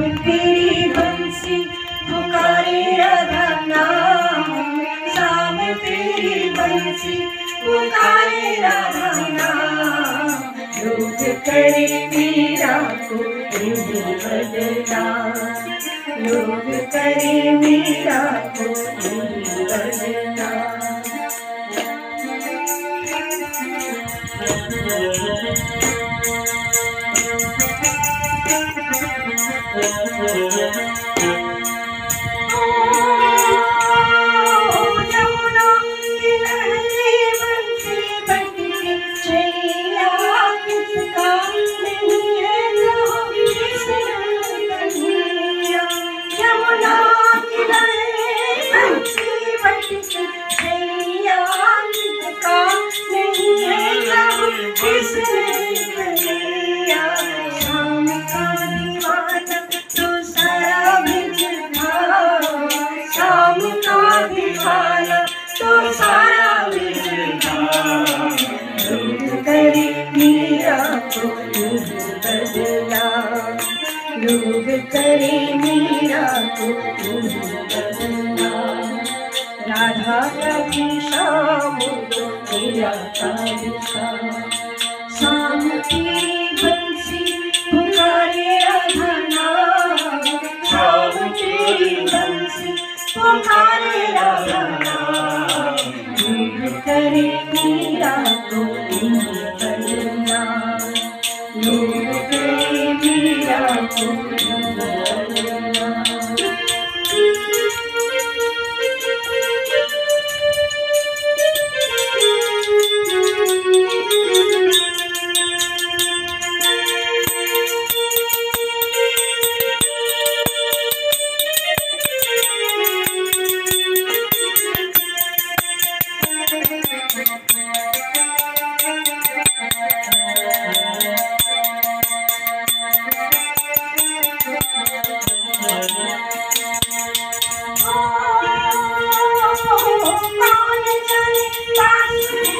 तेरी बंसी पुकारे राधा नाम। शाम तेरी बंसी पुकारे राधा नाम। लोग करे मीरा को हिंदी बदला। लोग करे मीरा को हिंदी बदला। बदला करे मीरा बदला राधा शाम को मेरा की बंसी पुकारे राधा नाम। की बंसी पुकारे राधा Thank you.